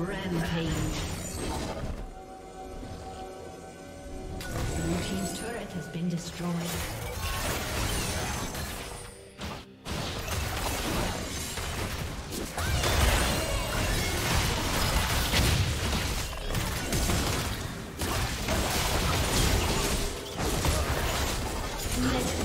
Rampage. Blue Team's turret has been destroyed. team's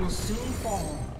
turret soon been